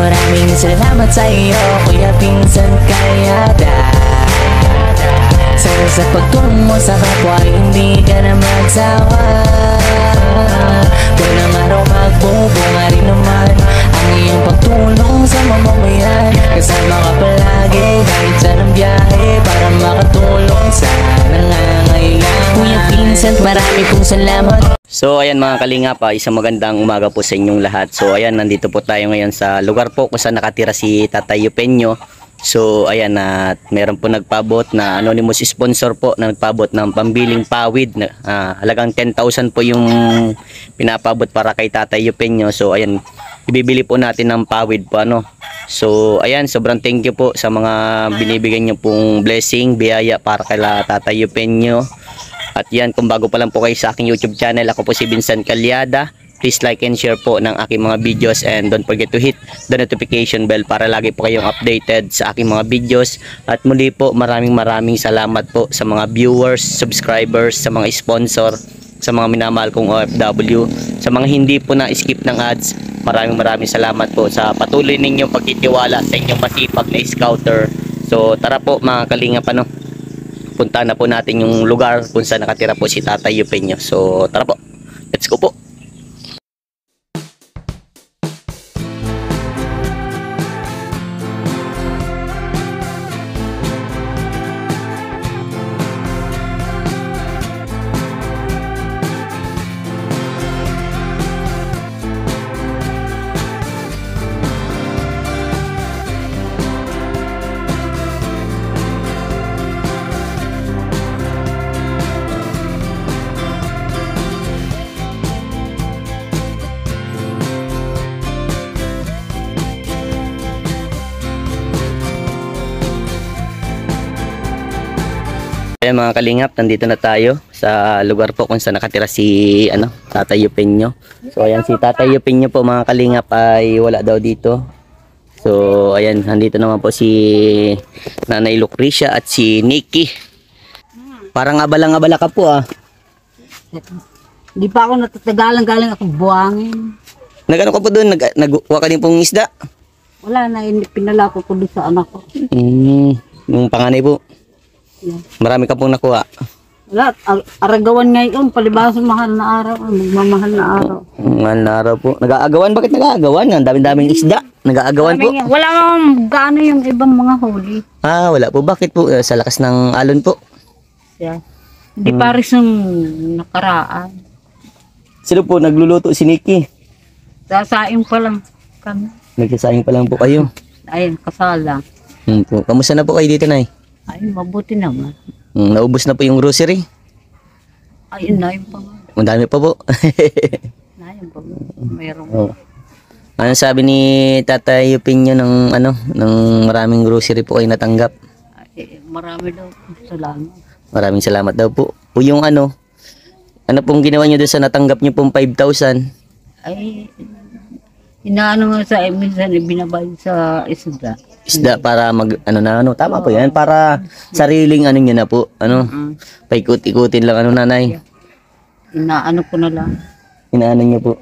Maraming salamat sa iyo Kuya Pinsan Kayada Sana sa pagtulong mo sa kapwa Hindi ka na magsawa Walang araw magbubunga rin naman Ang iyong pagtulong sa mamamayan Kasama ka palagi kahit saan ang biyahe Para makatulong sa nangangailangan Kuya Vincent, marami pong salamat So ayan mga kalinga pa, isang magandang umaga po sa inyong lahat. So ayan, nandito po tayo ngayon sa lugar po kung saan nakatira si Tatay Eupenyo. So ayan, at meron po nagpabot na anonymous sponsor po na nagpabot ng pambiling pawid. Na, ah, halagang 10,000 po yung pinapabot para kay Tatay Eupenyo. So ayan, ibibili po natin ng pawid po ano. So ayan, sobrang thank you po sa mga binibigyan niyo pong blessing, biyaya para kay Tatay Eupenyo. At yan, kung bago pa lang po kayo sa aking YouTube channel, ako po si Vincent Calyada. Please like and share po ng aking mga videos and don't forget to hit the notification bell para lagi po kayong updated sa aking mga videos. At muli po, maraming maraming salamat po sa mga viewers, subscribers, sa mga sponsor, sa mga minamahal kong OFW, sa mga hindi po na-skip ng ads. Maraming maraming salamat po sa patuloy ninyong pagtitiwala sa inyong masipag na scouter. So tara po mga kalingap ano, punta na po natin yung lugar kung saan nakatira po si Tatay Eupenyo. So, tara po. Let's go po. Ayan mga kalingap, nandito na tayo sa lugar po kung saan nakatira si ano, Tatay Eupenyo. So ayan si Tatay Eupenyo po mga kalingap ay wala daw dito. So ayan, nandito naman po si Nanay Lucrecia at si Nikki. Parang abala-abala ka po ah. Hindi pa ako natatagalan galing ako buwangin. Nagano ka po doon? Nag nagkuha ka din pong isda? Wala na, in- pinala ko ko doon sa anak ko. Mm, yung panganay po. Yeah. Marami ka pong nakuha. Wala, ar- aragawan ngayon, palibasa mahal na araw, ah, magmamahal na araw. Mga naraw po. Nag-aagawan? Bakit nag-aagawan? Ang dami-daming isda. Nag-aagawan po. Wala mang gaano yung ibang mga huli. Ah, wala po. Bakit po? Eh, Sa lakas ng alon po. Yeah. Hindi pares yung nakaraan. Sino po nagluluto si Nikki? Sasaing pa lang kami. Nagsasayang pa lang po kayo. Ayun, kasala. Hmm, po. Kamusta na po kayo dito, Nay? Ay, mabuti naman. Hmm, naubos na po yung grocery. Ayun na yung pa nga. Ang dami pa po. Na yung pa nga. Mayroon. oh. Ano sabi ni Tatay Opinyo ng ano, ng maraming grocery po kayo natanggap? Ay, marami daw. Salamat. Maraming salamat daw po. Po yung ano, ano pong ginawa niyo doon sa natanggap niyo pong 5,000? ay inaano nga sa minsan ibinabayad sa isda. Isda para mag ano na ano, tama po 'yan para sariling ano niyo na po, ano, Mm. paikot-ikutin lang ano nanay. Inaano ko na lang. Inaano niyo po.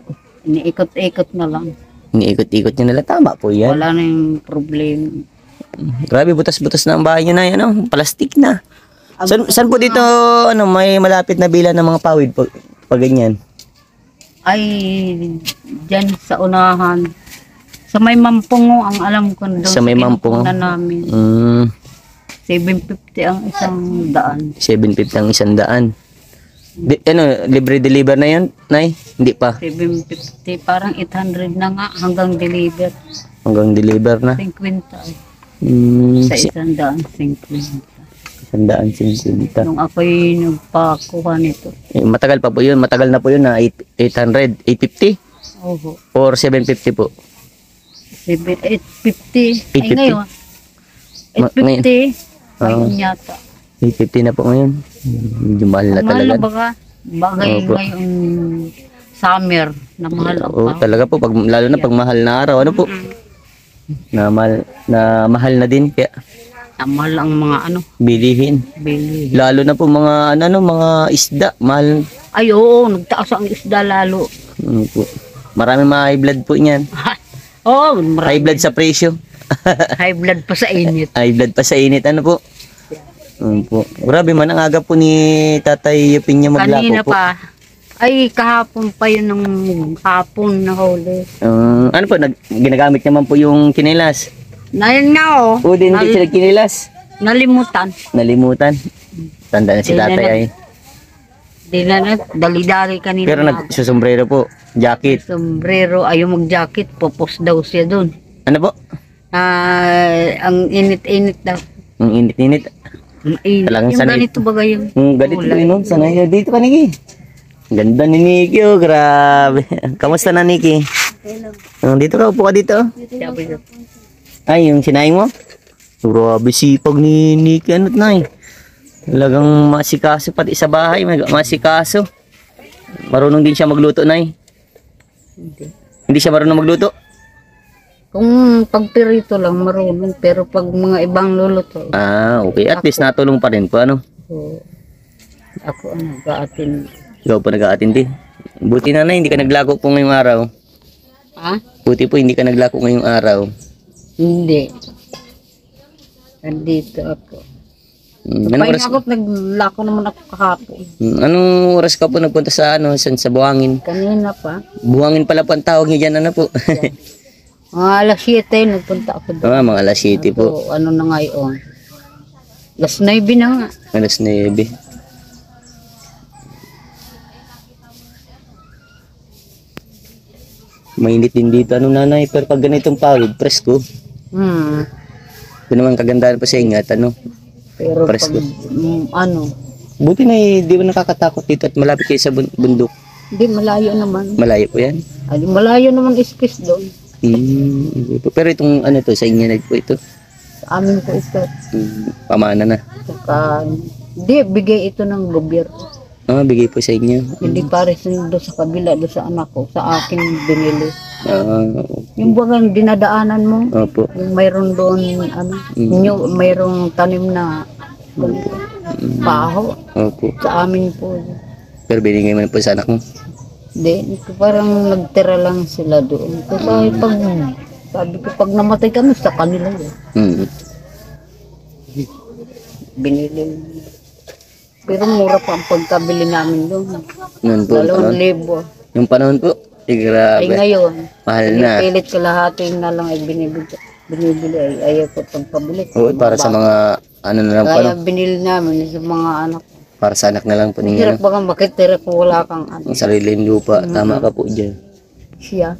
Iniikot-ikot na lang. Iniikot-ikot niyo nila tama po 'yan. Wala na yung problem. Grabe butas-butas na ang bahay niyo na ano, plastic na. San, san po dito ano may malapit na bila ng mga pawid pag, pag ganyan? Ay, dyan sa unahan. Sa may mampungo, ang alam ko doon. Sa may Mampungo? Na namin. Mm, 750 ang isang daan. 750 ang isang daan. Di, ano, libre deliver na 'yan, Nay? Hindi pa. 750, parang 800 na nga hanggang deliver. Hanggang deliver na. 50 ay. Mm, Sa isang daan, 50. Isang daan 50. Nung ako'y nagpakuha nito. Eh, matagal pa po 'yun, matagal na po 'yun na 8, 800, 850 Oho. or 750 po. 7, 850. Ay 850? ngayon. Ma- 850. Ah. Ayun yata. 850 na po ngayon. Medyo mahal na Ang mahal talaga. na baka. Bagay Opo. ngayong summer na mahal ang Oo, pa. talaga po pag lalo na pag mahal na araw, ano po? Na mahal na mahal na din kaya Ang mahal ang mga ano, bilihin. bili. Lalo na po mga ano, ano mga isda, mahal. Ay oo, nagtaas ang isda lalo. Ano po. Marami mga high blood po niyan. Oo, High marami. blood sa presyo. High blood pa sa init. High blood pa sa init. Ano po? Ano po. Grabe man, ang aga po ni Tatay Yupin niya maglako Kanina po. pa. Ay, kahapon pa yun ng hapon na huli. Ah, ano po, nag, ginagamit naman po yung kinilas. Na yun nga oh. O, din hindi Nal- sila kinilas. nalimutan. Nalimutan. Tanda na si Hindi na tatay nag- ay. Di na na, dali-dali kanina. Pero na- nagsusombrero po. Jacket. sombrero, ayaw mag-jacket, popos daw siya doon. Ano po? Ah, ang init-init daw. Ang init-init. Ang init. Talagang yung sanay. ganito ba yung Ang ganito kulay? yun? Sanay ka dito ka, Niki. Ganda ni Niki, oh. Grabe. Kamusta na, Niki? Oh, dito ka, upo ka dito. Sabi ko, Ay, yung sinaing mo? Grabe sipag ni Niki. Ano't na eh. Talagang masikaso pati sa bahay. mag- Masikaso. Marunong din siya magluto, Nay. Hindi. Hindi siya marunong magluto? Kung pagpirito lang marunong, pero pag mga ibang luluto, Ah, okay. At least natulong pa rin po, ano? so, ako ano, gaatin. Ikaw po nag-aatindi. Buti na na, hindi ka naglako po ngayong araw. Ha? Buti po hindi ka naglako ngayong araw. Hindi. Nandito ako. Mm, anong oras, ako, naglako naman ako kahapon. mm, anong oras ka po nagpunta sa ano, sa, sa Buhangin? Kanina pa. Buhangin pala po ang tawag niyo dyan, ano po? Mga alas 7, nagpunta ako doon. ah, mga alas 7 po. So, ano na ngayon? Alas 9 na nga. Alas 9. Mainit din dito, ano nanay, pero pag ganitong pagod, presko. Hmm. Ito naman kagandahan pa sa inyo at ano. Pero pag, Presko. mm, ano, Buti na eh, di ba nakakatakot dito at malapit kayo sa bun- bundok. hindi malayo naman. Malayo po yan. Ay, malayo naman iskis doon. Hmm, hindi po. pero itong ano to, sa inyo na po ito. Sa amin po ito. Hmm, pamana na. Saka, hindi, bigay ito ng gobyerno. Ah, bigay po sa inyo. Hindi pare doon sa kabila, doon sa anak ko, sa akin binili. Ah, Yung bagang dinadaanan mo, opo. yung mayroon doon, ano, nyo, mayroong tanim na paho. Opo. Sa amin po. Pero binigay mo na po sa anak mo. Hindi, parang nagtira lang sila doon. Kasi pag, sabi ko, pag namatay kami, sa kanila yun. Hmm. Binili. Pero mura pa ang pagkabili namin doon. Noon po. Dalawang ano, libo. yung panahon po. Eh, Ay grabe. ngayon, Mahal na. pilit kalahati na lang ay binibili. Binibili ay ayaw ko pagpabili. Oo, para sa mga ano na lang po. Kaya no? binili namin sa mga anak. Para sa anak na lang po ninyo. Hirap No? baka makitira kung wala kang ano. Ang sariling lupa. Tama ka po dyan. Siya.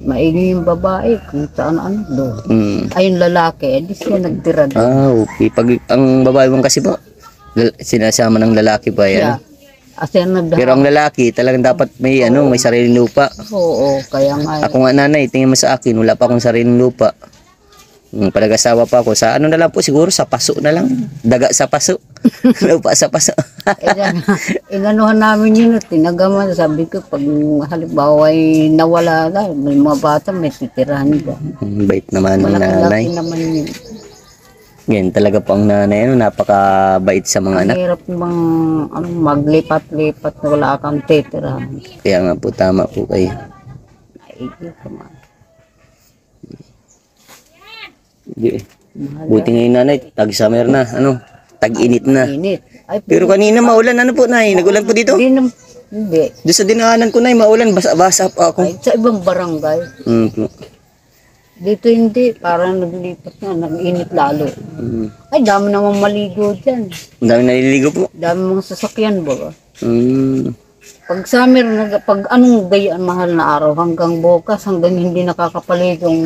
Maigi yung babae kung saan ano doon. Hmm. Ay yung lalaki, edi siya nagtira doon. Ah, okay. Pag ang babae mo kasi po, sinasama ng lalaki pa yan. Siya. Kasi nagda. Pero ang lalaki, talagang dapat may ano, may sariling lupa. Oo, kaya nga. Ako nga nanay, tingin mo sa akin, wala pa akong sariling lupa. Hmm, Palag-asawa pa ako. Sa ano na lang po, siguro sa paso na lang. Daga sa paso. lupa sa paso. Inanuhan namin yun at tinagaman. Sabi ko, pag halimbawa ay nawala na, may mga bata, may titirahan ba? Hmm, Bait naman ng nanay. Malaki-laki naman yun. Yan, talaga po ang nanay, ano, napakabait sa mga anak. hirap bang ano, maglipat-lipat na wala kang titirahan. Kaya nga po, tama po kayo. Naigi ka man. Hindi. Buti ngayon nanay, tag-summer na, ano, tag-init na. Init. Ay, Pero kanina maulan, ano po, nay? Nagulan po dito? hindi hindi. Doon sa dinaanan ko, nay, maulan, basa-basa pa ako. Ay, sa ibang barangay. Mm, po. Dito hindi, parang naglipat na, nag-init lalo. Mm. Ay, dami namang maligo dyan. Ang dami naliligo po. Dami mga sasakyan ba? Mm. Pag summer, nag, pag anong gayaan mahal na araw, hanggang bukas, hanggang hindi nakakapaligong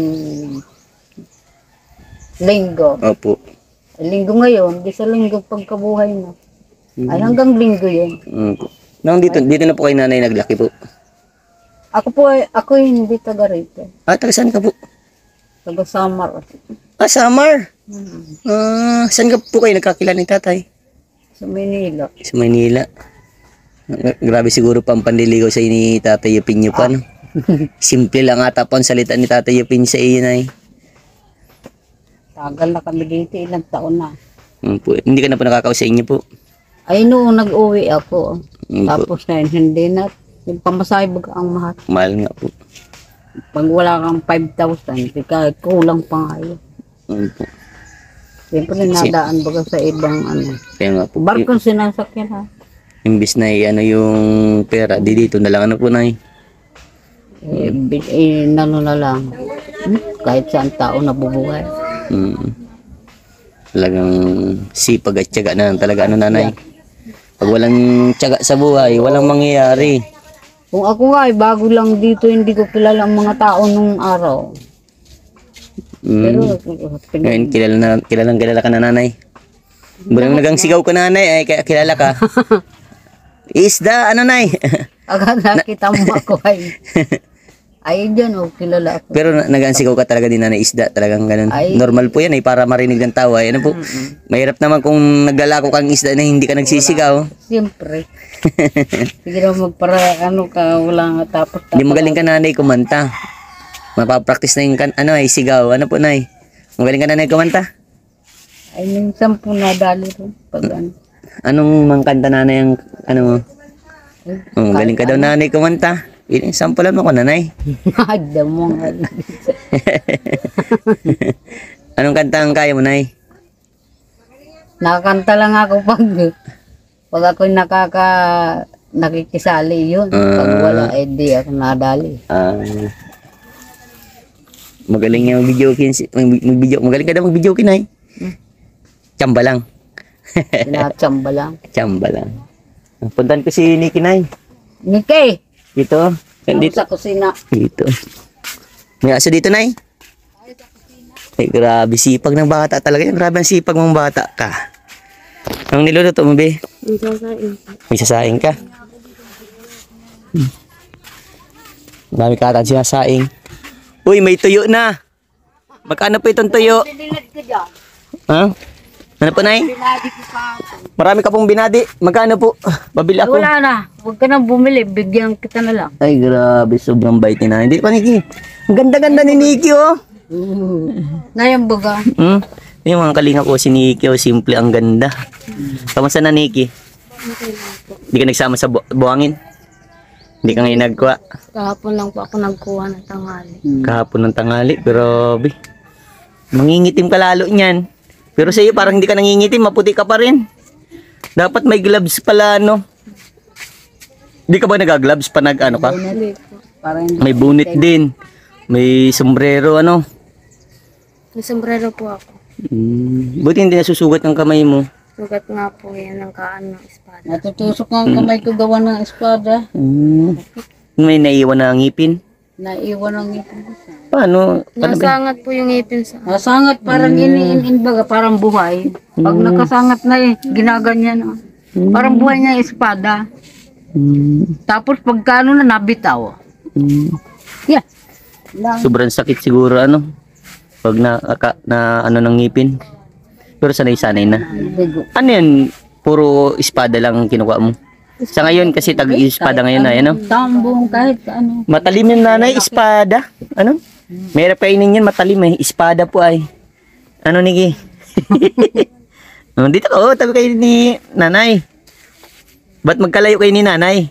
linggo. Opo. Ay, linggo ngayon, di sa linggo pagkabuhay na. Ay, hanggang linggo yun. Mm. Nang dito, dito na po kay nanay naglaki po. Ako po, ay- ako hindi taga rito. Ah, taga saan ka po? Taga Samar. Ah, Samar. Hmm. Ah, saan ka po kayo nagkakilala ni tatay? Sa Manila. Sa Manila. Gra- Grabe siguro pa ang pandiligaw sa ni Tatay Yupin niyo pa, no? Simple lang ata po ang salita ni Tatay Yupin sa iyo, nay. Tagal na kami dito, ilang taon na. Mm, po. Hindi ka na po nakakaw sa inyo po. Ay, noong nag-uwi ako. Mm, po. Tapos na yun, hindi na. Yung pamasahe baga ang mahal. Mahal nga po. Pag wala kang 5,000, di ka kulang pa nga yun. Ano po. Siyempre nadaan baga sa ibang ano. Kaya nga po. Barkong sinasakyan ha. Imbis na ano yung pera, di dito na lang ano po na Eh, bi- eh, nano na lang. Hmm? Kahit saan tao nabubuhay. Mm. Talagang sipag at tiyaga na lang talaga ano nanay. Pag walang tiyaga sa buhay, walang mangyayari. Kung ako nga, eh, bago lang dito, hindi ko kilala ang mga tao nung araw. Pero, Mm. Ngayon, kilala na, kilalang kilala ka na nanay. Bulang nagang sigaw ko nanay, ay kilala ka. Isda, ano nay? agad nakita mo ako ay, ay dyan, oh, kilala ako. Pero na- nagansigaw ka talaga din nanay, isda, talagang ganun. Ay. Normal po yan eh, para marinig ng tawa. Ano po, mahirap naman kung naglalako kang isda na hindi ka nagsisigaw. Siyempre. Sige na magpara, ano ka, wala nga tapos. Hindi magaling ka nanay kumanta. Mapapractice na yung kan, ano ay sigaw. Ano po nay? Magaling ka nanay kumanta? Ay, minsan po nadali rin. Pag ano. Anong mang kanta nanay ang ano mo? Oh, magaling ka daw nanay kumanta. Ini sample mo ko nanay. Ada mo nga. Anong kanta ang kaya mo nay? Nakakanta lang ako pag, pag ako nakaka, nakikisali yun. Pag wala, eh di ako nadali. Ah. magaling yung video kin mag video magaling ka daw mag video kin ay. Chamba lang. Sinachamba lang. Chamba lang. Puntan ko si Nikki Nay. Nike! Dito. Dito. Sa kusina. Dito. May aso dito, Nay? Ay, grabe. Sipag ng bata talaga yan. Grabe ang sipag mong bata ka. Anong niluluto mo, be? May sasaing ka. Hmm. Dami ka atan sinasaing. Uy, may tuyo na. Magkano po itong tuyo? Ha? Ano po, Nay? Pinadi ko pa. Marami ka pong binadi. Magkano po? Babili ako. Wala na. Huwag ka nang bumili. Bigyan kita na lang. Ay, grabe. Sobrang bait ni Nay. Hindi pa, Nikki. Ang ganda-ganda ni Nikki, oh. Ngayon baga. Hmm? Yung mga kalinga ko si Nikki, oh, simple ang ganda. Kamusta na Nikki? Hindi ka nagsama sa bu- buhangin? Hindi ka ngayon nagkuha? Kahapon lang po ako nagkuha ng tanghali. Kahapon ng tangali, grabe. Mangingitim ka lalo niyan. Pero sa iyo parang hindi ka nangingitim, maputi ka pa rin. Dapat may gloves pala, no? Hindi ka ba nag-gloves pa nag ano ka? May bunit din. May sombrero, ano? May sombrero po ako. Hmm. Buti hindi nasusugat ang kamay mo. Sugat nga po yan ng kaan ng espada. Natutusok ang kamay ko gawa ng espada. Hmm. May naiwan na ngipin. Naiwan ang ngipin ko sa. Paano? Paano ba? Nasangat po yung ngipin sa... Nasangat parang iniin baga parang buhay. Pag nakasangat na eh, ginaganyan. oh. Parang buhay niya espada. Hmm. Tapos pagkano na nabitaw. Hmm. Yeah. Lang. Sobrang sakit siguro ano. Pag na, aka, na ano ng ngipin. Pero sanay-sanay na. Bigo. Ano yan? Puro espada lang ang kinukuha mo. Sa ngayon kasi tag-espada ngayon na, ano? Tambong kahit ano. Matalim yung nanay, espada. Ano? Mahirap kainin yan, matalim eh. Espada po ay. Ano, Niki? oh, dito oh, tabi kayo ni nanay. Ba't magkalayo kayo ni nanay?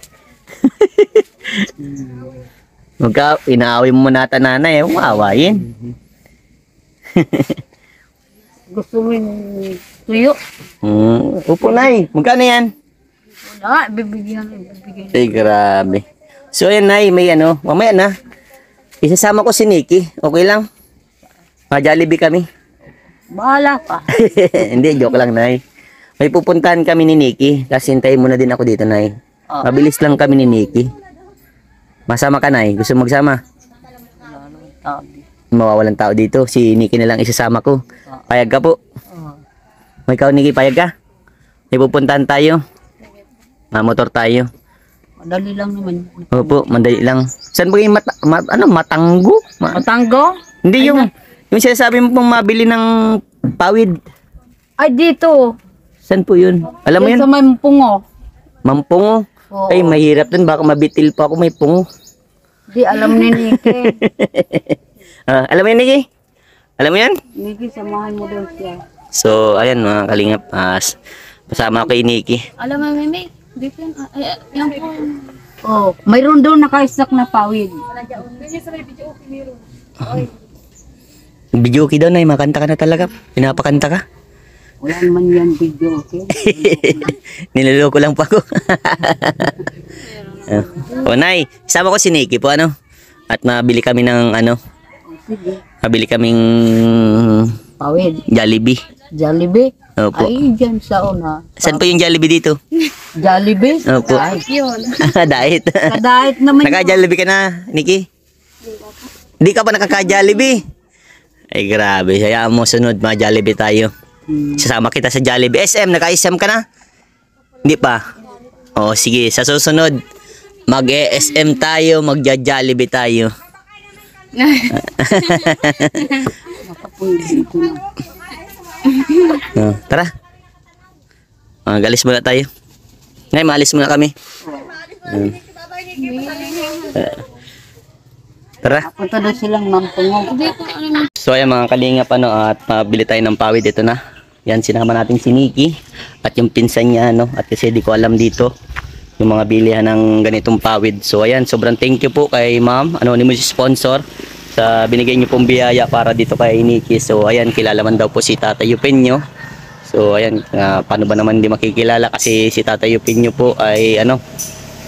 Magka, inaaway mo muna ata nanay, eh. Umawayin. Gusto mo yung tuyo. Hmm, upo nay. Magkano yan? Wala, bibigyan. Bibigyan. Ay, grabe. So, ayan, Nay, may ano, mamaya na. Isasama ko si Nikki. Okay lang? Ma-jollibee kami. Bahala ka. Hindi, joke lang, Nay. May pupuntahan kami ni Nikki. Tapos hintayin mo na din ako dito, Nay. Oh. Mabilis lang kami ni Nikki. Masama ka, Nay. Gusto magsama? Mawawalan tao dito. Si Nikki na lang isasama ko. Payag ka po. Oh. May ikaw, Nikki, payag ka? May pupuntahan tayo. Mamotor tayo. Madali lang naman. Opo, mandali lang. Saan ba yung mata, ma- ano, matanggo? Ma- Matanggo? Hindi yung yung sinasabi mo pong mabili ng pawid. Ay, dito. Saan po yun? Alam mo yun? sa may pungo. Mampungo. Oo. Ay, mahirap dun. Baka mabitil pa ako. May pungo. Di alam ni Nike. Ah, alam mo yun, Nikki? Alam mo yan? Nike, samahan mo daw siya. So, ayan mga kalingap. As, kasama ako kay Nikki. Alam mo, Mimi, dito yan. ah, Ay, yan po. Oh, mayroon daw naka-stack na pawid. Video okay daw, Nay. Makanta ka na talaga. Pinapakanta ka. Wala naman yan video, okay? Niloloko lang po ako. o, Nay. Sama ko si Nikki po, ano? At mabili kami ng, ano, mabili kaming Pawid. Jollibee. Jollibee. Opo. Ay, dyan sa una. Saan po yung Jollibee dito? Jollibee? Opo. Ay, Yun. Diet. kadait naman. Naka-Jollibee ka na, Nikki? Hindi ka pa nakaka-Jollibee? Ay, grabe. Hayaan mo, sunod, mga Jollibee tayo. Hmm. Sasama kita sa Jollibee. SM, naka-SM ka na? Hindi pa? O, sige. Sa susunod, mag-SM tayo, mag-Jollibee tayo. Nakapwede dito na. O, tara. Mag-alis muna tayo. Ngayon, maalis muna kami. Hmm. Eh, Tara. Punta daw silang alam. So ayan mga kalingap ano at mabili tayo ng pawid ito na. Yan sinama natin si Nikki at yung pinsan niya ano at kasi di ko alam dito yung mga bilihan ng ganitong pawid. So ayan sobrang thank you po kay ma'am anonymous sponsor sa binigay niyo pong biyaya para dito kay Nikki. So ayan kilala man daw po si Tata Yupenyo. So ayan ah, paano ba naman hindi makikilala kasi si Tata Yupenyo po ay ano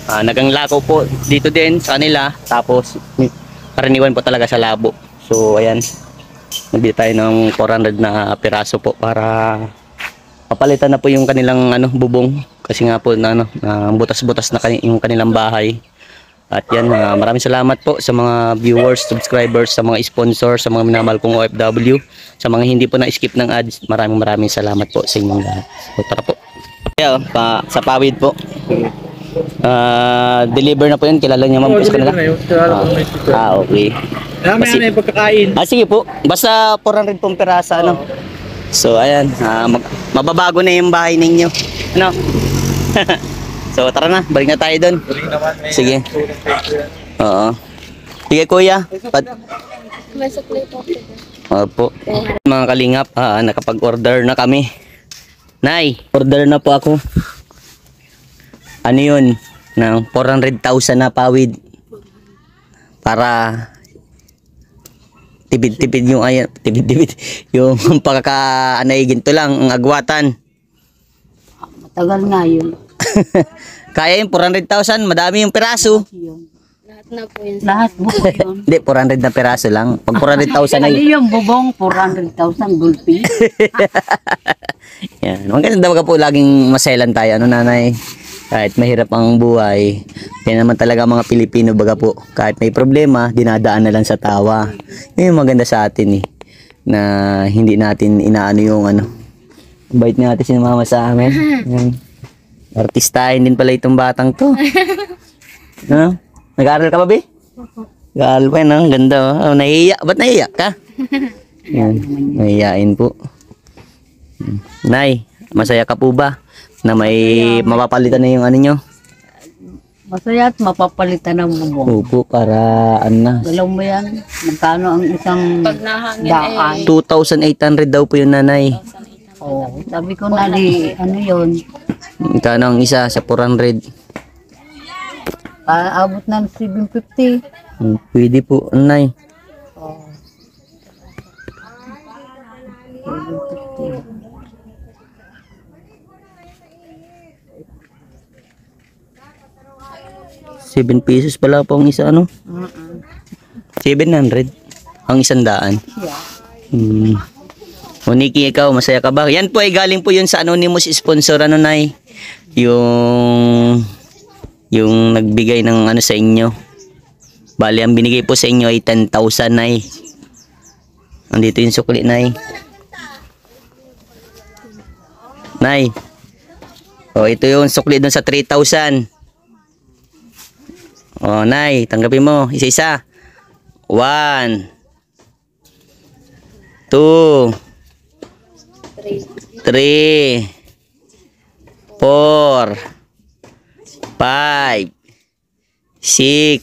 Ah, naganglakaw po dito din sa kanila. Tapos ni- karaniwan po talaga sa labo. So ayan nabili tayo ng 400 na piraso po para papalitan na po yung kanilang ano bubong. Kasi nga po na ano na butas-butas na kani- yung kanilang bahay at yan ah, maraming salamat po sa mga viewers, subscribers, sa mga sponsors, sa mga minamahal kong OFW, sa mga hindi po na-skip ng ads, maraming maraming salamat po sa inyong lahat. So tara po. Yeah, pa, sa pawid po. Ah, deliver na po yun. Kilala niyo ma'am. Na deliver na na yun. Ah, okay. Kasi- ano yung pagkakain. Ah, sige po. Basta 400 pong pirasa, ano. So, ayan. Ah, mag- mababago na yung bahay ninyo. Ano? so, tara na. Balik na tayo doon. Sige. Oo. Sige, kuya. Pat May supply po. Opo. Mga kalingap, ah, nakapag-order na kami. Nay, order na po ako. Ano yun? Ng 400,000 na pawid. Para tipid-tipid yung ayan, tipid-tipid yung anay ginto lang ang agwatan. Matagal nga yun. Kaya yung 400,000, madami yung piraso. Yun. Lahat na po yun. Lahat buo yun. Hindi, 400 na piraso lang. Pag 400,000 Ano ay yung bubong? 400,000 gulpi? Yan. Maganda ka po laging maselan tayo, ano nanay? Kahit mahirap ang buhay, yan naman talaga mga Pilipino baga po. Kahit may problema, dinadaan na lang sa tawa. Yun yung maganda sa atin eh. Na hindi natin inaano yung ano. Bait natin si mama sa amin. Yan. Artistahin din pala itong batang to. ano? Nag-aaral ka ba, Bi? Nag-aaral pa yun, no? Ang ganda, oh. oh nahihiya. Ba't nahihiya ka? Yan. Nahihiyain po. Nay, masaya ka po ba na may mapapalitan na yung ano nyo? Masaya at mapapalitan ng bubong. Opo, para ano na. Alam mo yan? Magkano ang isang Pag nahangin daan? 2,800 daw po yun nanay. Oh, sabi ko na di, ano yun? Magkano ang isa sa 400? Aabot ng 750. Hmm, Pwede po, nay. Oh. 7 pesos pala po ang isa ano? 700 ang isang daan. Hmm. O Nikki, ikaw, masaya ka ba? Yan po ay galing po yun sa anonymous sponsor, ano nay? Yung yung nagbigay ng ano sa inyo. Bali, ang binigay po sa inyo ay 10,000 nay. Andito yung sukli nay. Nay. O, ito yung sukli dun sa 3,000. O, nay, tanggapin mo. Isa-isa. One. Two. Three. Four. Five. Six.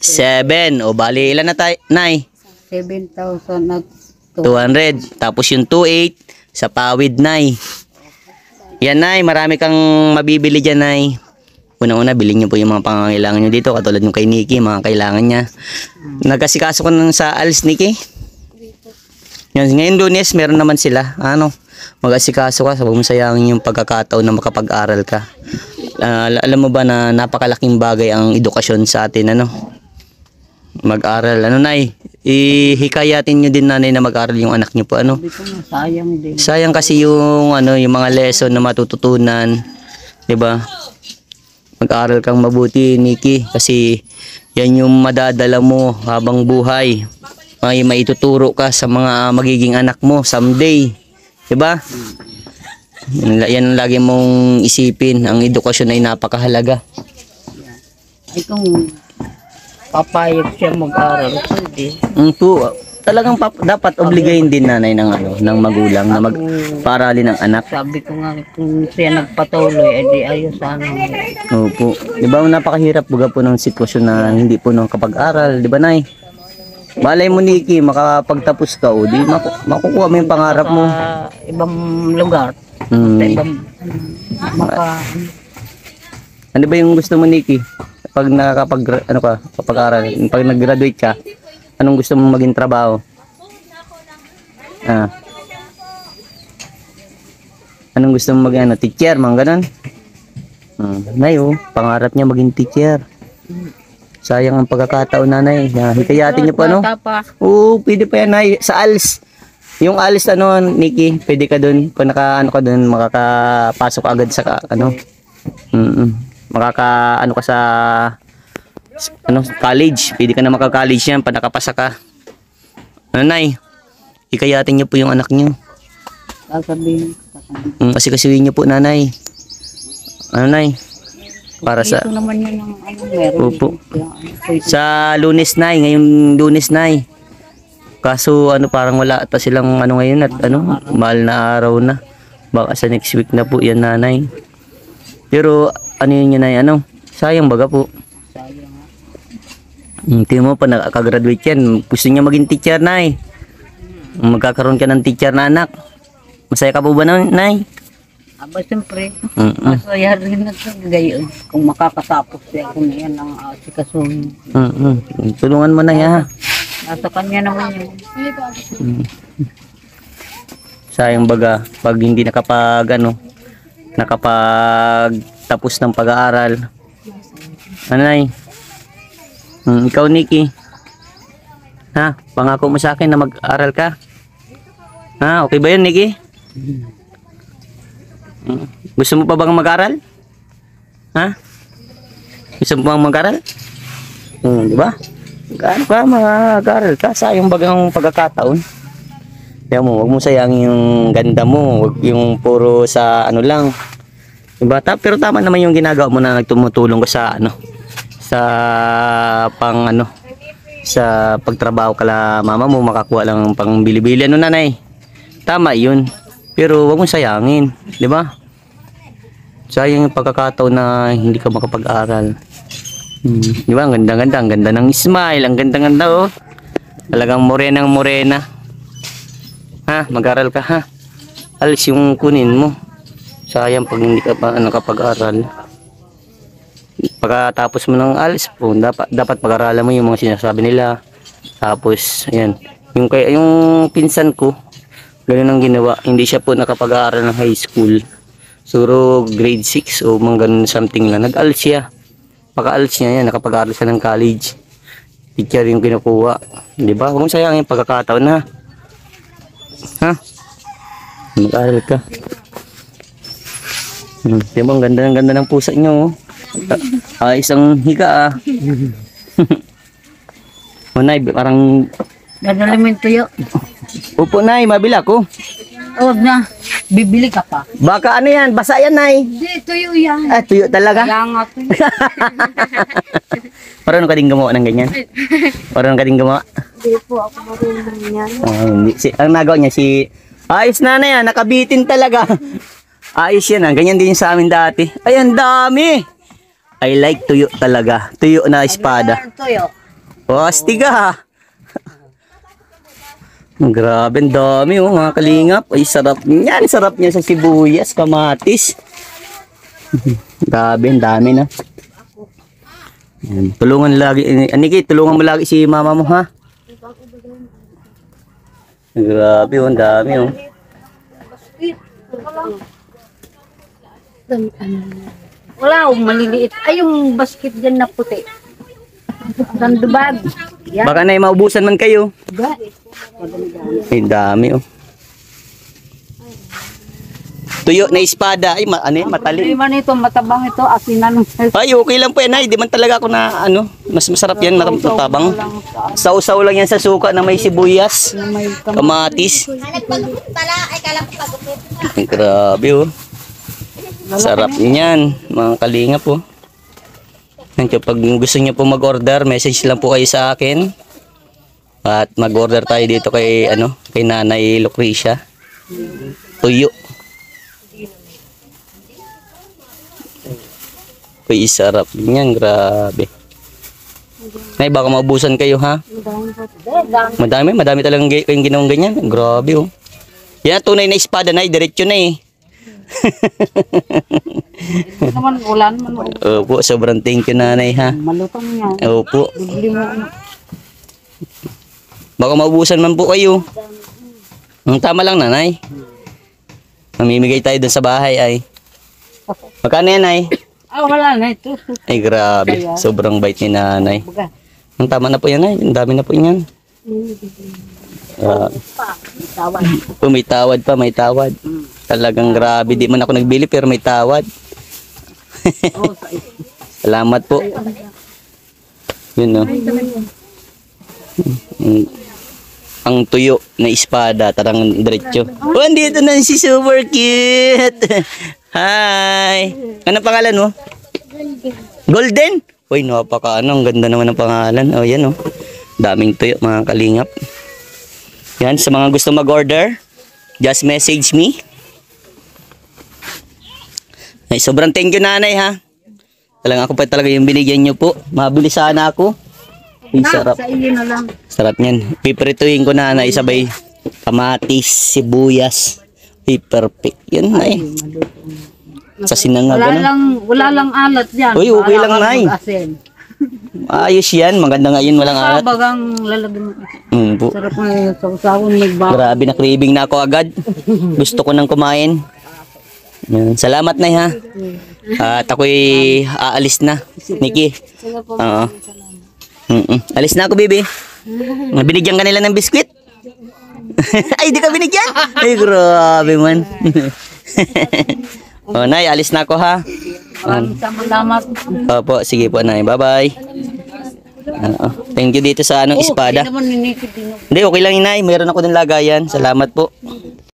Seven. O, bali, ilan na tayo? Nay. 7,000 at 200. Tapos yung 2.8 sa pawid, Nay. Yan, Nay. Marami kang mabibili dyan, Nay. Una-una, bilhin niyo po yung mga pangangailangan niyo dito. Katulad yung kay Nikki, mga kailangan niya. Nagkasikaso ko nun sa alis, Nikki. Yan, ngayon lunes, meron naman sila. Ano, mag-asikaso ka, huwag mo sayangin yung pagkakataon na makapag-aral ka. Al- alam mo ba na napakalaking bagay ang edukasyon sa atin, ano? Mag-aral. Ano, Nay? Ihikayatin nyo din, nanay, na mag-aral yung anak nyo po, ano? Sayang din. Sayang kasi yung ano, yung mga lesson na matututunan, 'di ba? Mag-aral kang mabuti, Nikki, kasi yan yung madadala mo habang buhay. May maituturo ka sa mga magiging anak mo someday, 'di ba? Yan, ang lagi mong isipin, ang edukasyon ay napakahalaga. Ay kung papayag siya mag-aral, pwede. Mm, po, talagang pap- dapat obligahin din nanay ng ano, ng magulang na mag-paralin ng anak. Sabi ko nga, kung siya nagpatuloy, edi ayos sana. Opo. Di ba napakahirap buga po ng sitwasyon na hindi po nung kapag-aral, di ba nay? Malay mo Nikki, makapagtapos ka o di maku- makukuha mo yung pangarap mo. Sa ibang lugar, sa Hmm. ibang, maka, Ano ba yung gusto mo Nikki? Pag nakakapag ano ka, kapag-aral, pag nag-graduate ka, anong gusto mo maging trabaho? Ah. Anong gusto mo maging ano, teacher, mga ganun? Hmm. Nay, oh, pangarap niya maging teacher. Sayang ang pagkakataon nanay. Na hikayatin niyo pa no? Oo, pwede pa yan ay sa ALS. Yung ALS ano, Nikki, pwede ka doon. Kung naka ano ka doon, makakapasok ka agad sa ka- ano. Mm. Makaka ano ka sa ano, college. Pwede ka na maka-college yan pag nakapasa ka. Ano, Nay? Ikayatin niyo po yung anak niyo. Sasabihin. Mm, kasi kasiwin niyo po, nanay. Ano, Nay? Para sa Ito naman yun ang ano, meron. Opo. Sa lunes na ngayon lunes na kaso ano parang wala ata silang ano ngayon at ano mahal na araw na. Baka sa next week na po yan nanay. Pero ano yun yun ay ano? Sayang baga po. Sayang. Hmm, tingnan mo pa nakaka-graduate yan. Gusto niya maging teacher nay. Magkakaroon ka ng teacher na anak. Masaya ka po ba na, nay Aba, siyempre, Mm-mm. masaya rin na sa gayon. Kung makakatapos siya, kung yan ang uh, sikasuhin. Mm-mm. tulungan mo na ya Nasa kanya naman yun. sayang baga pag hindi nakapag ano nakapag tapos ng pag-aaral anay hmm, ikaw Nikki ha pangako mo sa akin na mag-aral ka ha okay ba yun Nikki Hmm, gusto mo pa bang mag-aral? Ha? Gusto mo bang mag-aral? Hmm, di ba? Mag-aral ka mag-aral ka. Sayang bagang pagkakataon. Kaya mo, wag mo sayangin yung ganda mo, wag yung puro sa ano lang. Diba? Ta- pero tama naman yung ginagawa mo na nagtumutulong ka sa ano sa pang ano sa pagtrabaho kala mama mo. Makakuha lang ng pang bili-bili. Ano nanay. Tama 'yun. Pero wag mo sayangin, 'di ba? Sayang yung pagkakataon na hindi ka makapag-aral. Hmm, 'Di ba? Ang ganda-ganda, ang ganda ng smile, ang ganda-ganda oh. Talagang morenang morena. Ha, mag-aral ka ha. Alis yung kunin mo. Sayang pag hindi ka pa ano kapag-aral. Pagkatapos mo ng alis po, dapat dapat pag-aralan mo yung mga sinasabi nila. Tapos, ayan. Yung kay yung pinsan ko, ganun ang ginawa. Hindi siya po nakapag-aaral ng high school. Siguro grade 6 o mga ganun something lang. Nag-alis siya. Pagka-alis niya yan, nakapag-aaral siya ng college. Teacher yung kinukuha. Di ba? Huwag mong sayangin yung pagkakataon ha. Ha? Mag-aral ka. Hmm, ang ganda ng ganda ng pusa nyo. Oh. Ah, isang higa ah. o nay, parang... Dadali mo yung tuyo. Upo nay, mabila ko. Huwag na. Bibili ka pa. Baka ano yan, basa yan nay. Hindi, tuyo yan. Ah, tuyo talaga. Kaya nga tuyo. Marunong ka din gumawa ng ganyan. Marunong ka din gumawa. Hindi po ako marunong yan. Ah, hindi. Si, ang nagawa niya si... Ayos na na yan, nakabitin talaga. Ayos yan ah, ganyan din sa amin dati. Ay, ang dami. I like tuyo talaga. Tuyo na espada. tuyo. Oh, astiga. Grabe, ang dami oh, mga kalingap. Ay, sarap niyan. Sarap niya sa sibuyas, kamatis. Grabe, ang dami na. Yan. Tulungan lagi, eh, Aniki, tulungan mo lagi si mama mo ha. Grabe, oh, dami oh. Wala, oh, maliliit. Ay, yung basket dyan na puti. Sandubag. Baka na maubusan man kayo. Ay, dami oh. Tuyo na espada. Ay, ma ano yan, Ay, matalim. man ito, matabang ito, asinan. Ay, okay lang po yan. Ay, di man talaga ako na ano. Mas masarap yan, matabang. Sausaw lang yan sa suka na may sibuyas. Kamatis. Ay, grabe oh. Sarap niyan, mga kalinga po. Yan po, pag gusto niyo po mag-order, message lang po kayo sa akin. At mag-order tayo dito kay ano, kay Nanay Lucrecia. Tuyo. Uy, sarap niyan, grabe. Nay, baka maubusan kayo ha? Madami, madami talagang kayong ginawang ganyan. Grabe oh. Yan tunay na espada na, diretso na eh. Naman, wala naman. Opo, sobrang thank you nanay ha. Malutong niya. Opo. Bibili mo. Baka maubusan man po kayo. Ang tama lang nanay. Mamimigay tayo dun sa bahay ay. Magkano yan ay? Ah, wala na ito. Ay grabe, sobrang bait ni nanay. Ang tama na po yan ay, ang dami na po yan. Uh, Tawad. oh, may tawad pa, may tawad. Talagang grabe, di man ako nagbili pero may tawad. Oh, sa Salamat po. Yun no. Mm. Ang tuyo na espada, tarang diretso. Oh, andito na si super cute. Hi. Ano pangalan mo? Golden. Uy, napaka ano, ang ganda naman ng pangalan. Oh, yan oh. Daming tuyo mga kalingap. Yan, sa mga gusto mag-order, just message me. Ay, sobrang thank you nanay ha. Talagang ako pa talaga yung binigyan nyo po. Mabili sana ako. Ay, sarap. Sa iyo na lang. Sarap niyan. Piprituin ko na na sabay kamatis, sibuyas. Ay, perfect. Yan na eh. Sa Wala sinangag ano. lang, wala lang alat diyan. Uy, okay lang, Nay. Ayos yan. Maganda nga yun. Walang alat. Sabagang lalagyan mo. Mm, po. Sarap na yung sawsawon nagbago. Grabe na craving na ako agad. Gusto ko nang kumain. Yan. Salamat na ha. At ako'y aalis na. Nikki. Oo. Mm-mm. Alis na ako, baby. Binigyan ka nila ng biskwit? Ay, di ka binigyan? Ay, grabe man. oh, Nay, alis na ako ha. Maraming salamat. Opo, sige po, Nay. Bye-bye. Oo. Thank you dito sa anong espada. Hindi okay lang, Inay. Mayroon ako ng lagayan. Salamat po.